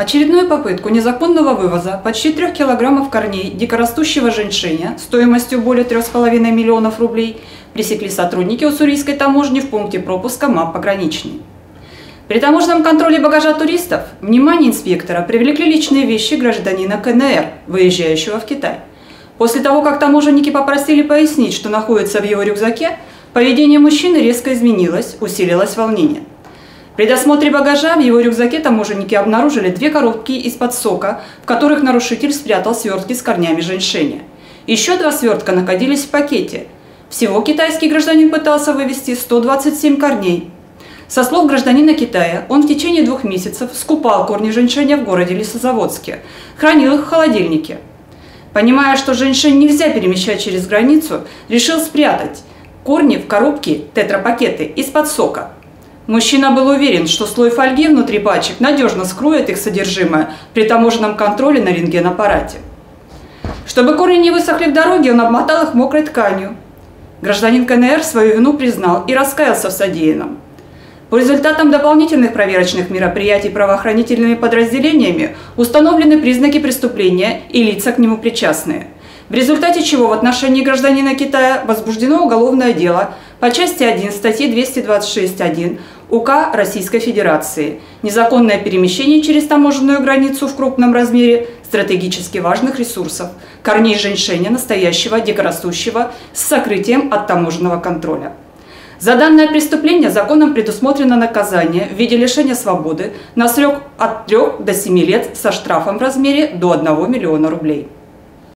Очередную попытку незаконного вывоза почти трех килограммов корней дикорастущего женьшеня стоимостью более 3,5 миллионов рублей пресекли сотрудники уссурийской таможни в пункте пропуска МАП «Пограничный». При таможенном контроле багажа туристов внимание инспектора привлекли личные вещи гражданина КНР, выезжающего в Китай. После того, как таможенники попросили пояснить, что находится в его рюкзаке, поведение мужчины резко изменилось, усилилось волнение. При досмотре багажа в его рюкзаке таможенники обнаружили две коробки из-под сока, в которых нарушитель спрятал свертки с корнями женьшеня. Еще два свертка находились в пакете. Всего китайский гражданин пытался вывести 127 корней. Со слов гражданина Китая, он в течение двух месяцев скупал корни женьшеня в городе Лесозаводске, хранил их в холодильнике. Понимая, что женьшень нельзя перемещать через границу, решил спрятать корни в коробке тетрапакеты из-под сока – Мужчина был уверен, что слой фольги внутри пачек надежно скроет их содержимое при таможенном контроле на рентгенаппарате. Чтобы корни не высохли в дороге, он обмотал их мокрой тканью. Гражданин КНР свою вину признал и раскаялся в содеянном. По результатам дополнительных проверочных мероприятий правоохранительными подразделениями установлены признаки преступления и лица к нему причастные – в результате чего в отношении гражданина Китая возбуждено уголовное дело по части 1 статьи 226.1 УК Российской Федерации «Незаконное перемещение через таможенную границу в крупном размере стратегически важных ресурсов, корней женьшеня настоящего дикорастущего с сокрытием от таможенного контроля». За данное преступление законом предусмотрено наказание в виде лишения свободы на срок от 3 до 7 лет со штрафом в размере до 1 миллиона рублей.